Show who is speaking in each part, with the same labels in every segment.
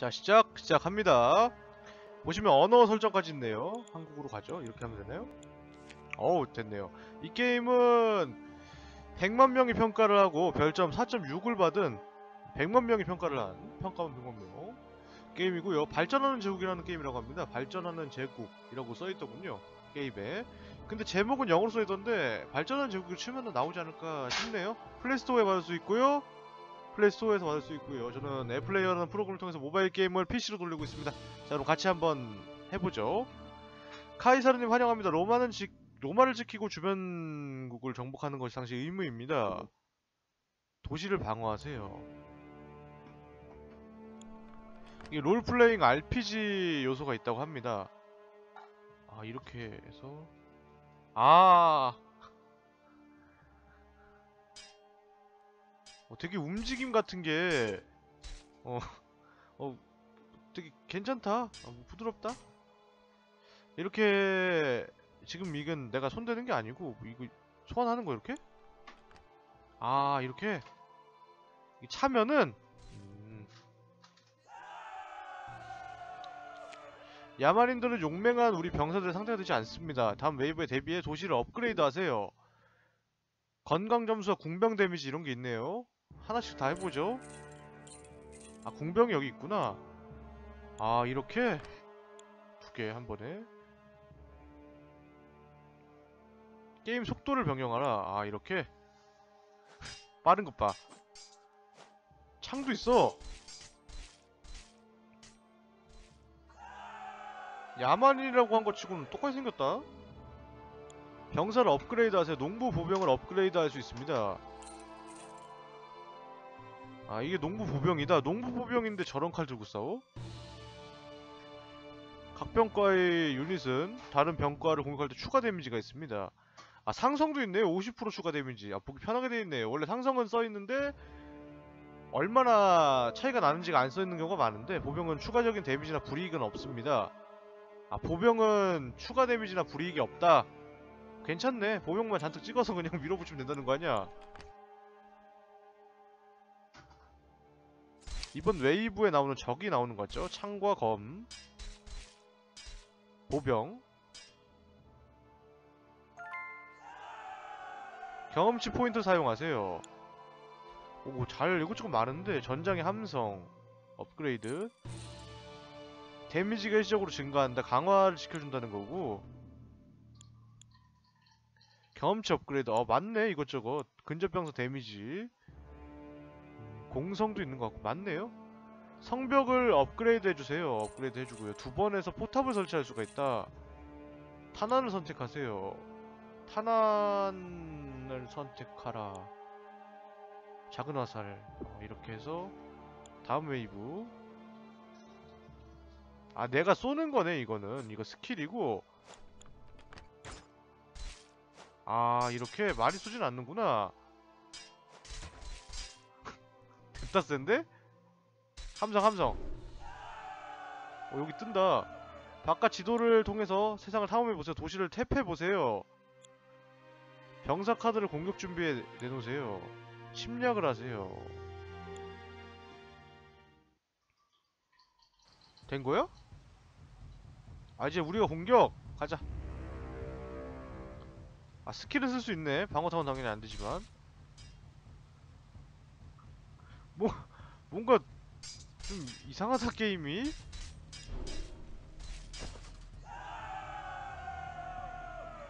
Speaker 1: 자 시작 시작합니다. 보시면 언어 설정까지 있네요. 한국어로 가죠? 이렇게 하면 되나요? 어우 됐네요. 이 게임은 100만 명이 평가를 하고 별점 4.6을 받은 100만 명이 평가를 한 평가만 100만 명. 게임이고요. 발전하는 제국이라는 게임이라고 합니다. 발전하는 제국이라고 써있더군요 게임에. 근데 제목은 영어로 써있던데 발전하는 제국을 치면 나오지 않을까 싶네요. 플레이스토어에 받을 수 있고요 플레이스토어에서 받을 수 있고요. 저는 애플레이어라는 프로그램을 통해서 모바일 게임을 PC로 돌리고 있습니다. 자, 그럼 같이 한번 해보죠. 카이사르님 환영합니다. 로마는 지, 로마를 지키고 주변국을 정복하는 것이 당시 의무입니다. 도시를 방어하세요. 이게 롤플레잉 RPG 요소가 있다고 합니다. 아, 이렇게 해서 아 어, 되게 움직임 같은 게, 어, 어, 되게 괜찮다. 어, 뭐 부드럽다. 이렇게, 지금 이건 내가 손대는 게 아니고, 이거 소환하는 거 이렇게? 아, 이렇게? 이 차면은, 음. 야만인들은 용맹한 우리 병사들의 상대가 되지 않습니다. 다음 웨이브에 대비해 도시를 업그레이드 하세요. 건강 점수와 궁병 데미지 이런 게 있네요. 하나씩 다 해보죠. 아, 궁병이 여기 있구나. 아, 이렇게? 두 개 한 번에. 게임 속도를 변경하라. 아, 이렇게? 빠른 것 봐. 창도 있어! 야만이라고 한 것 치고는 똑같이 생겼다. 병사를 업그레이드 하세요. 농부 보병을 업그레이드 할 수 있습니다. 아 이게 농부 보병이다. 농부 보병인데 저런 칼 들고 싸워? 각 병과의 유닛은 다른 병과를 공격할 때 추가 데미지가 있습니다. 아 상성도 있네요. 50% 추가 데미지. 아 보기 편하게 돼 있네요. 원래 상성은 써 있는데 얼마나 차이가 나는지가 안 써 있는 경우가 많은데 보병은 추가적인 데미지나 불이익은 없습니다. 아 보병은 추가 데미지나 불이익이 없다. 괜찮네. 보병만 잔뜩 찍어서 그냥 밀어붙이면 된다는 거 아니야? 이번 웨이브에 나오는 적이 나오는 거죠. 창과 검, 보병, 경험치 포인트 사용하세요. 오, 잘 이것저것 많은데 전장의 함성, 업그레이드, 데미지가 일시적으로 증가한다. 강화를 시켜준다는 거고. 경험치 업그레이드. 어, 맞네, 이것저것. 근접병사 데미지. 공성도 있는 것 같고 맞네요. 성벽을 업그레이드 해주세요. 업그레이드 해주고요. 두 번에서 포탑을 설치할 수가 있다. 탄환을 선택하세요. 탄환을 선택하라. 작은 화살. 어, 이렇게 해서 다음 웨이브. 아 내가 쏘는 거네 이거는. 이거 스킬이고. 아 이렇게 많이 쏘진 않는구나 겁나 센데? 함성 함성. 어, 여기 뜬다. 바깥 지도를 통해서 세상을 탐험해보세요. 도시를 탭해보세요. 병사 카드를 공격 준비에 내놓으세요. 침략을 하세요. 된 거야? 아 이제 우리가 공격! 가자. 아 스킬은 쓸 수 있네. 방어타운 당연히 안되지만 뭐 뭔가 좀 이상하다 게임이?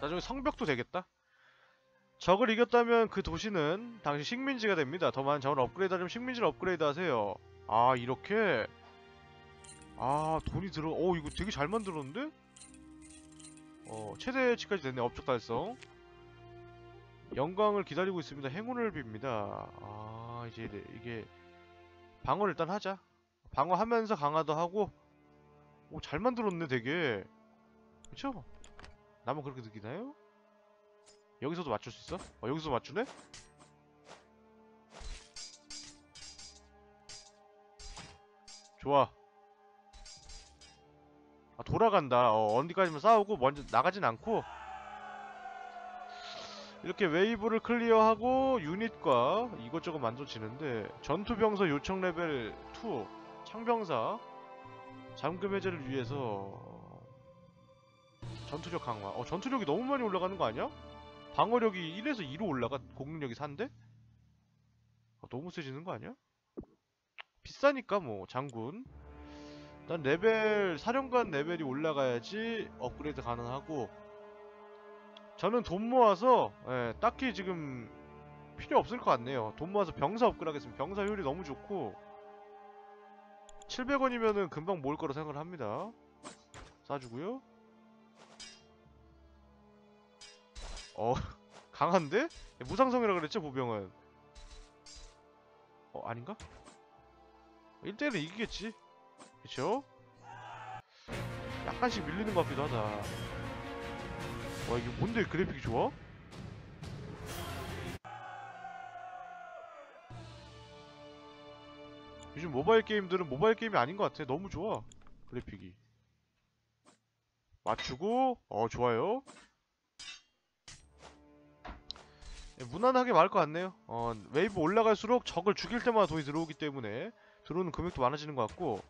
Speaker 1: 나중에 성벽도 되겠다? 적을 이겼다면 그 도시는 당시 식민지가 됩니다. 더 많은 자원을 업그레이드 하려면 식민지를 업그레이드 하세요. 아 이렇게? 아 돈이 들어 어 이거 되게 잘 만들었는데? 어 최대치까지 됐네 업적 달성. 영광을 기다리고 있습니다. 행운을 빕니다. 아 이제 이게 방어를 일단 하자 방어하면서 강화도 하고 오 잘 만들었네 되게 그쵸? 나만 그렇게 느끼나요? 여기서도 맞출 수 있어? 어 여기서 맞추네? 좋아 아 돌아간다 어 어디까지만 싸우고 먼저 나가진 않고 이렇게 웨이브를 클리어하고 유닛과 이것저것 만들어지는데 전투병사 요청 레벨 2 창병사 잠금 해제를 위해서 전투력 강화. 어 전투력이 너무 많이 올라가는 거 아니야? 방어력이 1에서 2로 올라가 공격력이 4인데? 어, 너무 세지는 거 아니야? 비싸니까 뭐 장군. 일단 레벨 사령관 레벨이 올라가야지 업그레이드 가능하고 저는 돈 모아서 예, 딱히 지금 필요 없을 것 같네요. 돈 모아서 병사 업그레이드 하겠습니다. 병사 효율이 너무 좋고 700원이면은 금방 모을 거라 생각을 합니다. 싸주고요. 어 강한데? 무상성이라 그랬죠 보병은 어 아닌가? 1대1은 이기겠지 그쵸? 약간씩 밀리는 것 같기도 하다 와 이게 뭔데 그래픽이 좋아? 요즘 모바일 게임들은 모바일 게임이 아닌 것 같아 너무 좋아 그래픽이 맞추고 어 좋아요 예, 무난하게 막을 것 같네요. 어, 웨이브 올라갈수록 적을 죽일 때마다 돈이 들어오기 때문에 들어오는 금액도 많아지는 것 같고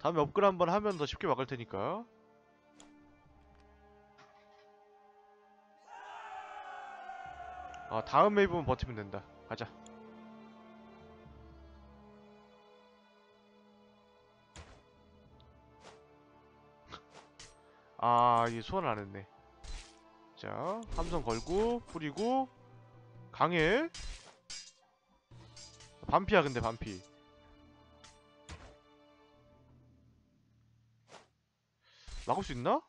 Speaker 1: 다음에 업그레이드 한번 하면 더 쉽게 막을 테니까 아 다음 웨이브만 버티면 된다. 가자. 아, 이게 소환을 안 했네. 자, 함성 걸고, 뿌리고, 강해? 반피야 근데 반피 막을 수 있나?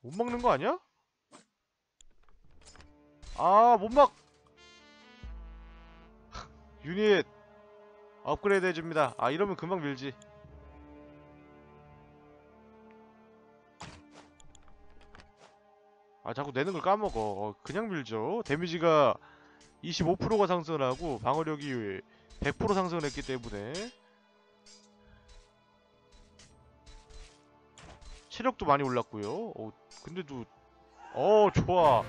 Speaker 1: 못 막는 거 아니야? 아 못 막 유닛 업그레이드 해줍니다. 아 이러면 금방 밀지. 아 자꾸 내는 걸 까먹어. 어, 그냥 밀죠. 데미지가 25%가 상승을 하고 방어력이 100% 상승을 했기 때문에. 체력도 많이 올랐고요. 어, 근데도 어 좋아.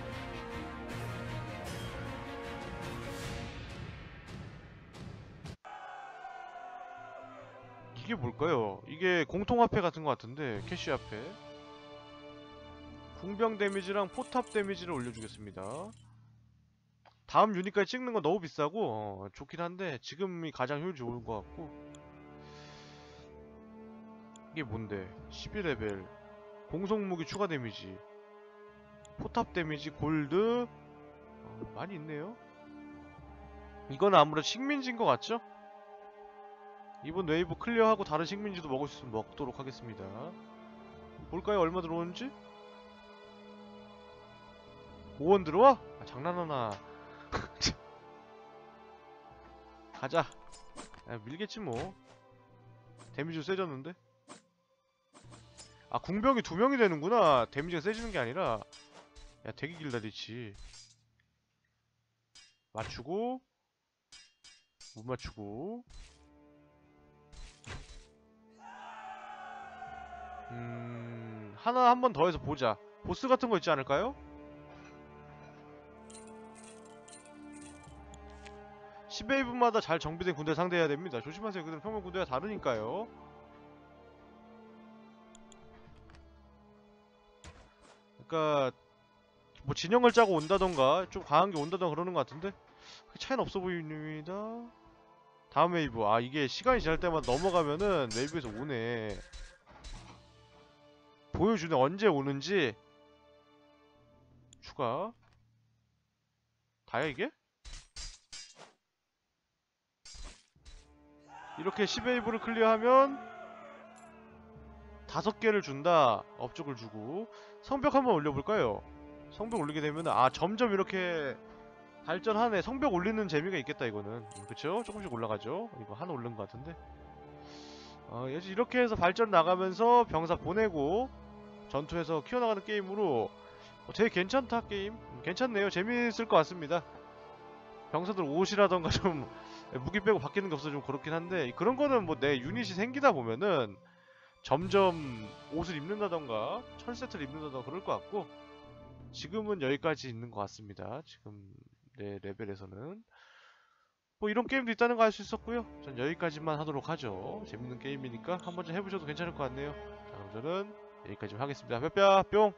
Speaker 1: 이게 뭘까요? 이게 공통화폐 같은 것 같은데 캐시화폐. 궁병 데미지랑 포탑 데미지를 올려주겠습니다. 다음 유닛까지 찍는 건 너무 비싸고 어, 좋긴 한데 지금이 가장 효율 좋은 것 같고. 이게 뭔데? 12레벨. 공속무기 추가 데미지. 포탑 데미지 골드. 어, 많이 있네요. 이거는 아무래도 식민지인 것 같죠? 이번 웨이브 클리어하고 다른 식민지도 먹을 수 있으면 먹도록 하겠습니다. 볼까요? 얼마 들어오는지? 5원 들어와? 아, 장난하나. 가자. 야, 밀겠지 뭐. 데미지 세졌는데? 아 궁병이 두 명이 되는구나. 데미지가 세지는 게 아니라. 야 되게 길다 리치 맞추고 못 맞추고 하나 한 번 더 해서 보자 보스 같은 거 있지 않을까요? 10웨이브마다 잘 정비된 군대 상대해야 됩니다. 조심하세요. 그들은 평범 군대와 다르니까요. 그러니까 뭐 진영을 짜고 온다던가 좀 강한 게 온다던가 그러는 것 같은데 그 차이는 없어 보입니다. 다음 웨이브. 아 이게 시간이 지날 때마다 넘어가면은 웨이브에서 오네. 보여주네. 언제 오는지. 추가. 다야 이게? 이렇게 10웨이브를 클리어하면 다섯 개를 준다 업적을 주고 성벽 한번 올려볼까요? 성벽 올리게 되면 아 점점 이렇게 발전하네 성벽 올리는 재미가 있겠다 이거는 음, 그쵸? 조금씩 올라가죠 이거 하나 올른 것 같은데 어, 이렇게 해서 발전 나가면서 병사 보내고 전투에서 키워나가는 게임으로 어, 되게 괜찮다 게임? 음, 괜찮네요. 재미있을 것 같습니다. 병사들 옷이라던가 좀 무기 빼고 바뀌는 게 없어 좀 그렇긴 한데 그런 거는 뭐 내 유닛이 생기다 보면은 점점 옷을 입는다던가 철 세트를 입는다던가 그럴 것 같고 지금은 여기까지 있는 것 같습니다. 지금 내 레벨에서는. 뭐 이런 게임도 있다는 거 알 수 있었고요. 전 여기까지만 하도록 하죠. 재밌는 게임이니까 한 번쯤 해보셔도 괜찮을 것 같네요. 자, 그럼 저는 여기까지 하겠습니다. 뼈뼈 뿅!